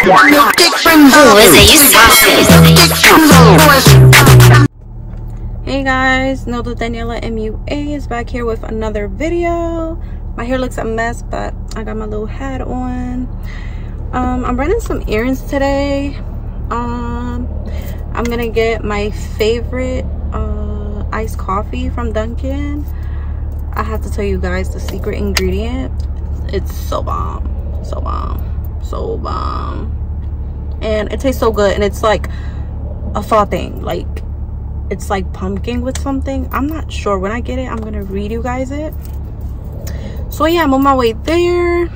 Hey guys, Nilda Daniela MUA is back here with another video. My hair looks a mess, but I got my little hat on. Um, I'm running some errands today. Um, I'm gonna get my favorite uh, iced coffee from Dunkin'. I have to tell you guys the secret ingredient. It's so bomb, so bomb, so bomb. And it tastes so good and it's like a fall thing. Like it's like pumpkin with something. I'm not sure. When I get it, I'm gonna read you guys it. So yeah, I'm on my way there.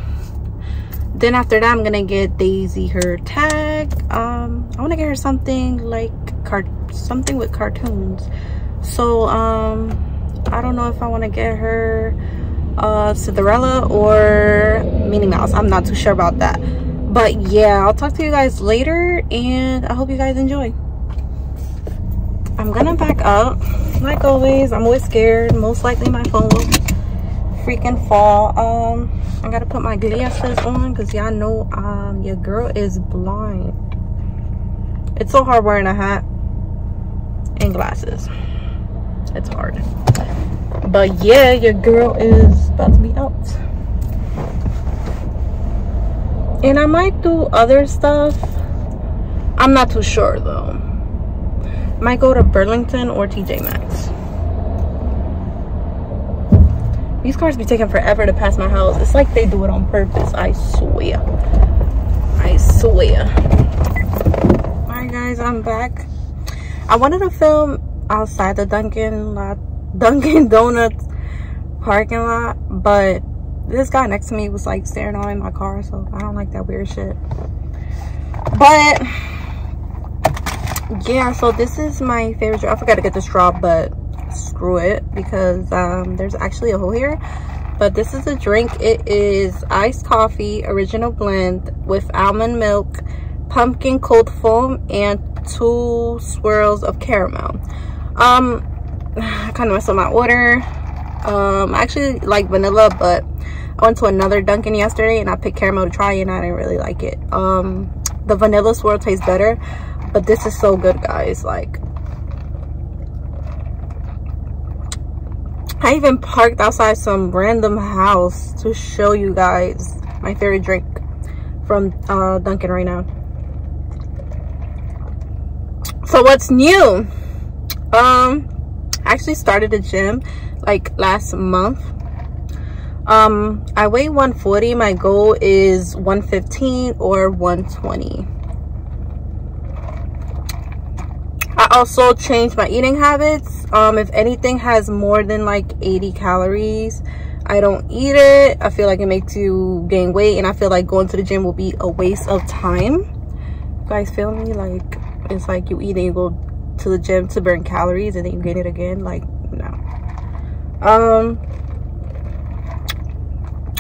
Then after that, I'm gonna get Daisy her tag. Um, I wanna get her something like cart something with cartoons. So um I don't know if I want to get her uh Cinderella or Minnie Mouse. I'm not too sure about that. But yeah, I'll talk to you guys later and I hope you guys enjoy. I'm gonna back up. Like always, I'm always scared. Most likely my phone will freaking fall. Um, I gotta put my glasses on because y'all know um your girl is blind. It's so hard wearing a hat and glasses. It's hard. But yeah, your girl is about to be out. And I might do other stuff. I'm not too sure though. Might go to Burlington or TJ Maxx. These cars be taking forever to pass my house. It's like they do it on purpose. I swear. I swear. Alright guys, I'm back. I wanted to film outside the Dunkin' lot, Dunkin' Donuts parking lot, but this guy next to me was like staring on in my car, so I don't like that weird shit. But yeah, so this is my favorite drink. I forgot to get the straw, but screw it because um, there's actually a hole here. But this is a drink. It is iced coffee, original blend with almond milk, pumpkin cold foam, and two swirls of caramel um i kind of messed up my order. Um I actually like vanilla but i went to another dunkin yesterday and i picked caramel to try and i didn't really like it. Um the vanilla swirl tastes better but this is so good guys. Like i even parked outside some random house to show you guys my favorite drink from uh dunkin right now. So what's new? Um I actually started a gym like last month. Um i weigh 140 my goal is 115 or 120 i also changed my eating habits. Um if anything has more than like 80 calories i don't eat it. I feel like it makes you gain weight and i feel like going to the gym will be a waste of time. You guys feel me? Like it's like you eat and you go to the gym to burn calories and then you gain it again? Like no. Um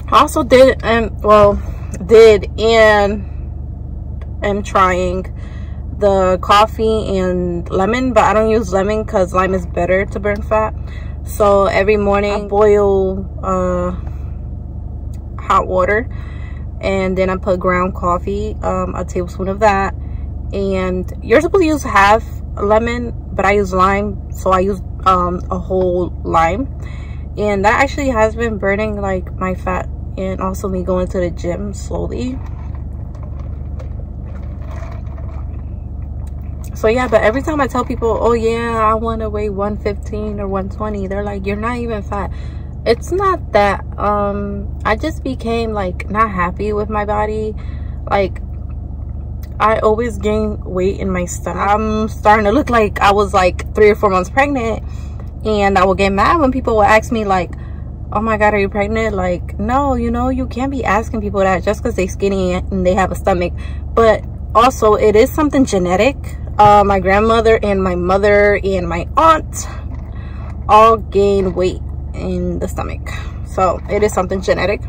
I also did and well did and am trying the coffee and lemon but I don't use lemon because lime is better to burn fat. So every morning I boil uh, hot water and then I put ground coffee um, a tablespoon of that. And you're supposed to use half lemon but i use lime so i use um, a whole lime. And that actually has been burning like my fat and also me going to the gym slowly. So yeah but every time i tell people oh yeah i want to weigh 115 or 120 they're like you're not even fat. It's not that um i just became like not happy with my body. Like I always gain weight in my stomach. I'm starting to look like I was like three or four months pregnant. And I will get mad when people will ask me like, oh my God, are you pregnant? Like, no, you know, you can't be asking people that just because they skinny and they have a stomach. But also it is something genetic. Uh, my grandmother and my mother and my aunt all gain weight in the stomach. So it is something genetic.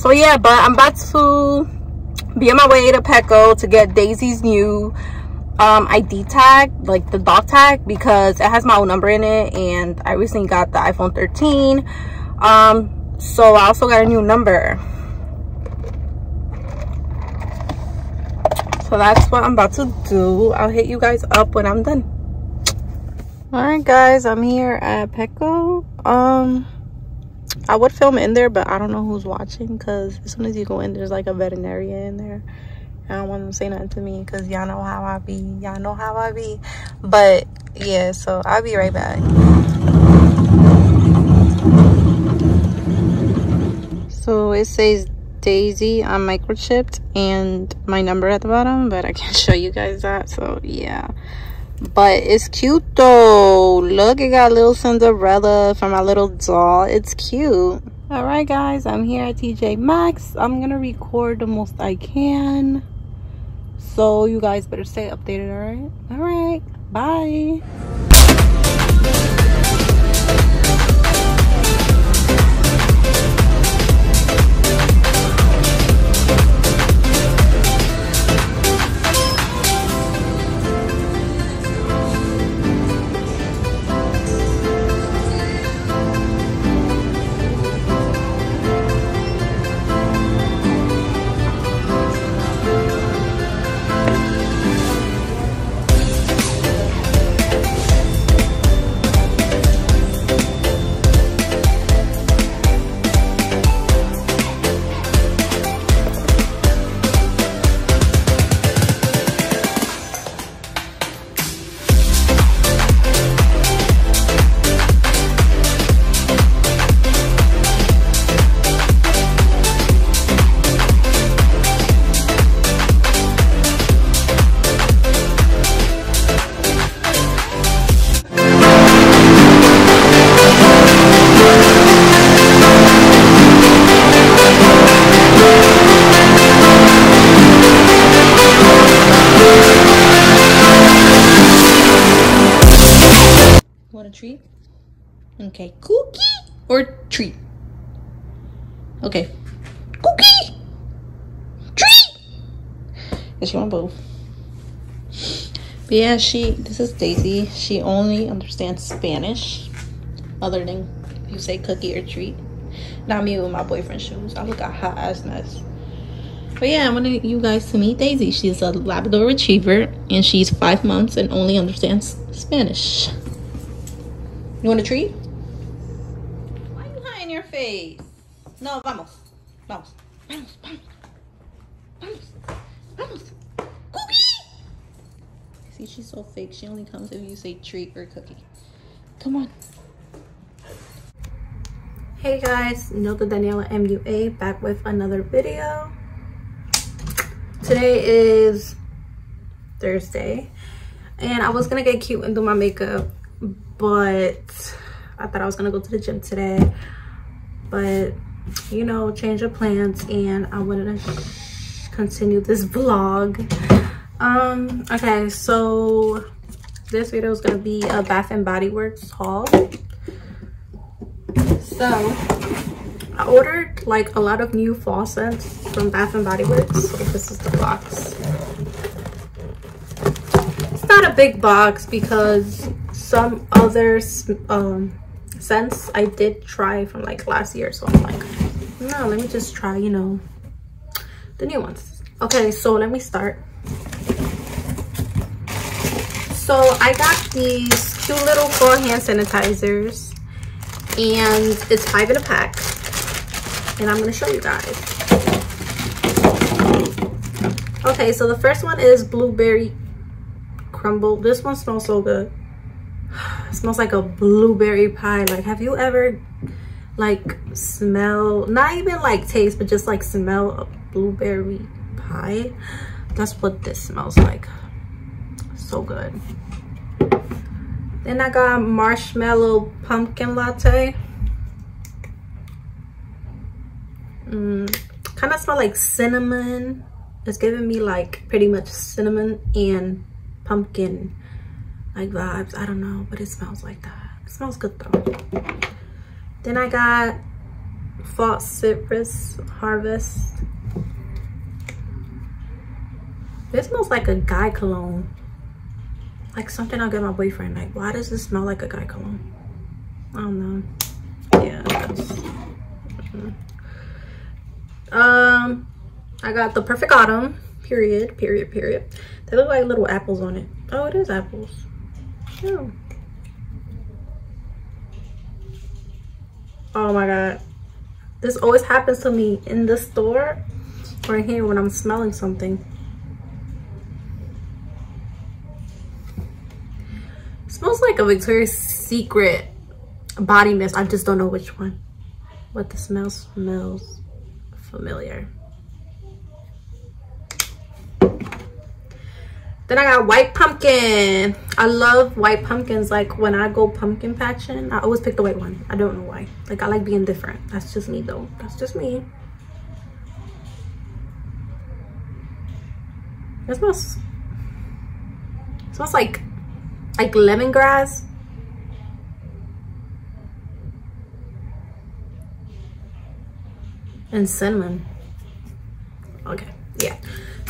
so yeah but i'm about to be on my way to petco to get daisy's new um, id tag like the dog tag because it has my own number in it and i recently got the iphone 13 um, so i also got a new number. So that's what i'm about to do. I'll hit you guys up when i'm done. All right guys i'm here at petco. Um i would film in there but i don't know who's watching because as soon as you go in there's like a veterinarian in there. I don't want them to say nothing to me because y'all know how i be. Y'all know how i be. But yeah so i'll be right back. So it says daisy i'm microchipped and my number at the bottom but i can't show you guys that so yeah but it's cute though. Look it got little cinderella for my little doll. It's cute. All right guys i'm here at tj maxx. I'm gonna record the most i can. So you guys better stay updated all right? All right bye Want a treat? Okay, cookie or treat? Okay, cookie, treat. Yes, you want both. But yeah, she. This is Daisy. She only understands Spanish, other than you say cookie or treat. Not me with my boyfriend shoes. I look a hot ass mess. But yeah, I wanted you guys to meet Daisy. She's a Labrador Retriever and she's five months and only understands Spanish. You want a treat? Why are you hiding your face? No, vamos. Vamos. Vamos, vamos. Vamos. Vamos. Cookie! See, she's so fake. She only comes if you say treat or cookie. Come on. Hey guys, Nilda Daniela MUA back with another video. Today is Thursday and I was gonna get cute and do my makeup but I thought I was gonna go to the gym today. But you know change of plans and I wanted to continue this vlog. Um okay so this video is gonna be a Bath and Body Works haul. So I ordered like a lot of new fall scents from Bath and Body Works. So this is the box. It's not a big box because some other um, scents I did try from like last year. So I'm like, no, let me just try, you know, the new ones. Okay, so let me start. So I got these cute little four hand sanitizers and it's five in a pack. And I'm gonna show you guys. Okay, so the first one is blueberry crumble. This one smells so good smells like a blueberry pie. Like have you ever like smell not even like taste but just like smell a blueberry pie? That's what this smells like. So good. Then i got marshmallow pumpkin latte. Mm, kind of smell like cinnamon. It's giving me like pretty much cinnamon and pumpkin like vibes. I don't know but it smells like that. It smells good though. Then i got fall citrus harvest. This smells like a guy cologne. Like something i'll get my boyfriend like why does this smell like a guy cologne? I don't know. Yeah um i got the perfect autumn period, period, period. They look like little apples on it. Oh, it is apples. Oh. Oh my God. This always happens to me in the store or here when I'm smelling something. It smells like a Victoria's Secret body mist. I just don't know which one. But the smell smells familiar. Then I got white pumpkin. I love white pumpkins. Like when I go pumpkin patching, I always pick the white one. I don't know why. Like I like being different. That's just me though. That's just me. It smells, it smells like, like lemongrass. And cinnamon. Okay, yeah.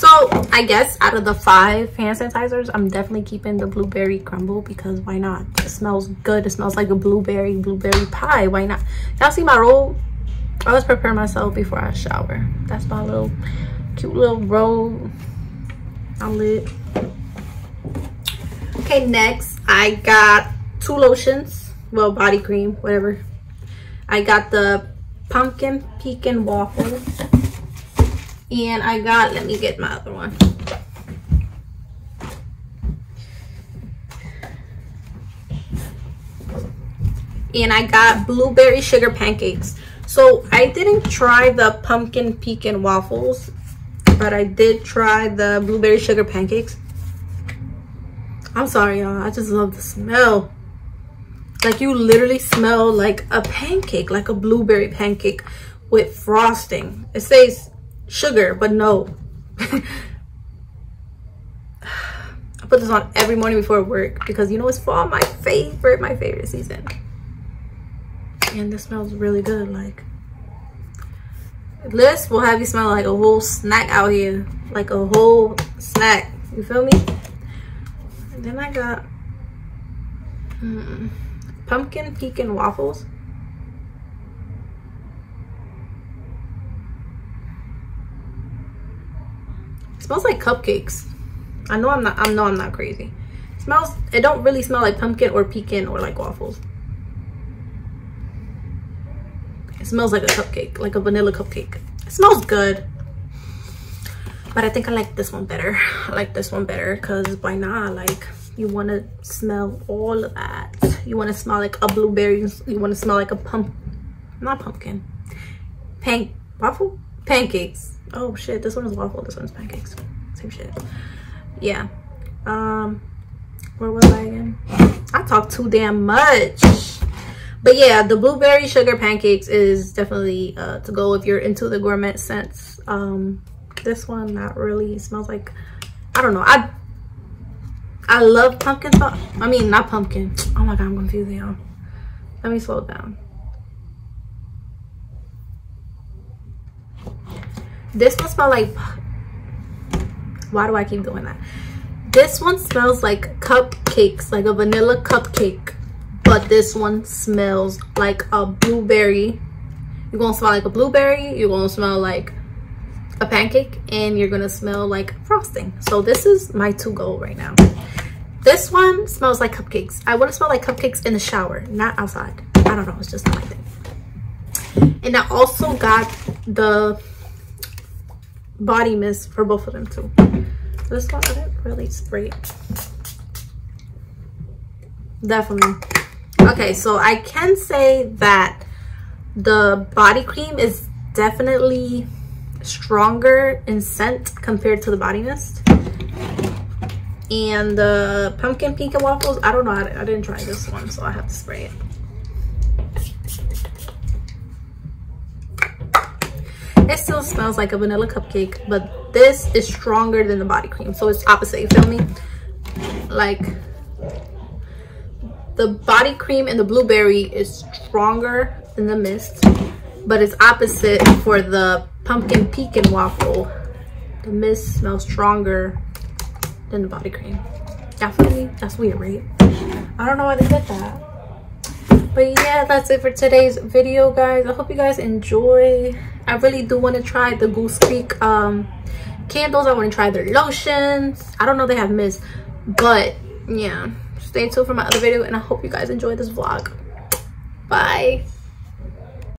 So I guess out of the five hand sanitizers, I'm definitely keeping the blueberry crumble because why not? It smells good. It smells like a blueberry, blueberry pie. Why not? Y'all see my roll? I always prepare myself before I shower. That's my little cute little roll. I'm lit. Okay, next I got two lotions. Well, body cream, whatever. I got the pumpkin pecan waffle and I got, let me get my other one. And I got blueberry sugar pancakes. So I didn't try the pumpkin pecan waffles, but I did try the blueberry sugar pancakes. I'm sorry, y'all. I just love the smell. Like you literally smell like a pancake, like a blueberry pancake with frosting. It says sugar, but no. I put this on every morning before work because you know it's fall, my favorite, my favorite season. And this smells really good. Like this will have you smell like a whole snack out here. Like a whole snack. You feel me? And then I got mm, pumpkin pecan waffles. Smells like cupcakes. I know I'm not, I know I'm not crazy. It smells, it don't really smell like pumpkin or pecan or like waffles. It smells like a cupcake, like a vanilla cupcake. It smells good. But I think I like this one better. I like this one better because why not? Like you want to smell all of that. You want to smell like a blueberry. You want to smell like a pump, not pumpkin, pan waffle pancakes. Oh shit this one is waffle this one's pancakes. Same shit. Yeah um where was i again? I talk too damn much. But yeah the blueberry sugar pancakes is definitely uh to go if you're into the gourmet scents um this one not really it smells like i don't know i i love pumpkin i mean not pumpkin. Oh my god i'm confused y'all. Let me slow down This one smells like, why do I keep doing that? This one smells like cupcakes, like a vanilla cupcake. But this one smells like a blueberry. You're gonna smell like a blueberry. You're gonna smell like a pancake and you're gonna smell like frosting. So this is my to-go right now. This one smells like cupcakes. I want to smell like cupcakes in the shower, not outside. I don't know, it's just not like that. And I also got the body mist for both of them too. This one didn't really spray it. Definitely. Okay, so I can say that the body cream is definitely stronger in scent compared to the body mist. And the pumpkin pecan waffles, I don't know, I, I didn't try this one, so I have to spray it. It still smells like a vanilla cupcake but this is stronger than the body cream so it's opposite you feel me? Like the body cream and the blueberry is stronger than the mist but it's opposite for the pumpkin pecan waffle. The mist smells stronger than the body cream. Definitely that's weird right? I don't know why they did that. But yeah that's it for today's video guys. I hope you guys enjoy i really do want to try the goose creek um candles. I want to try their lotions. I don't know they have mist, but yeah. Stay tuned for my other video and I hope you guys enjoy this vlog. Bye.